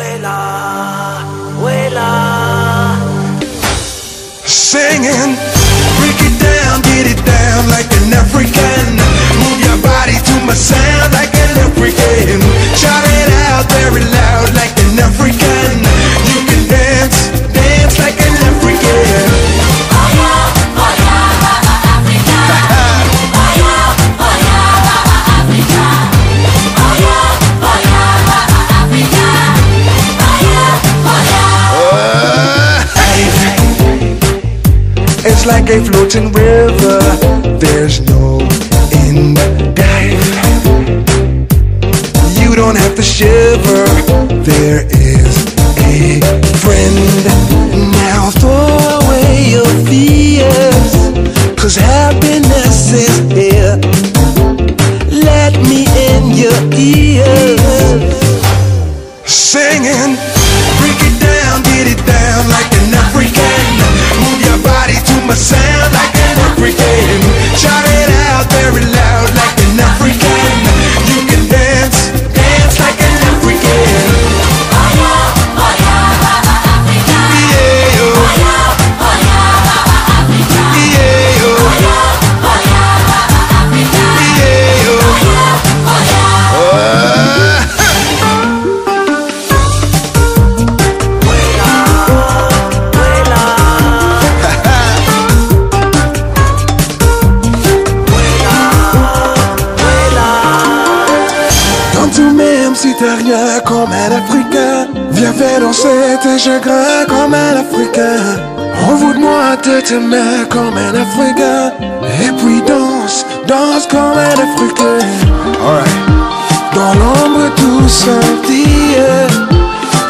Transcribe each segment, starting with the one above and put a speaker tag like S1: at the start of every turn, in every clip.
S1: Wella, Wella.
S2: Singing, break it down, get it down like an African. It's like a floating river. There's no end dive. You don't have to shiver. There is a friend. Now throw away your fears. Cause happiness is here. Let me in your ears. My sound like an African. Shout rien comme un Africain. Viens faire danser tes chagrins comme un Africain. Envoûte-moi de tes mains comme un Africain. Et puis danse, danse comme un Africain. Dans l'ombre tout scintille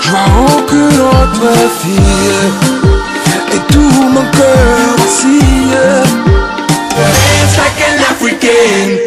S2: Je vois aucune autre fille. Et tout mon cœur vacille. Dance like an African